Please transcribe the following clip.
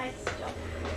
my stuff.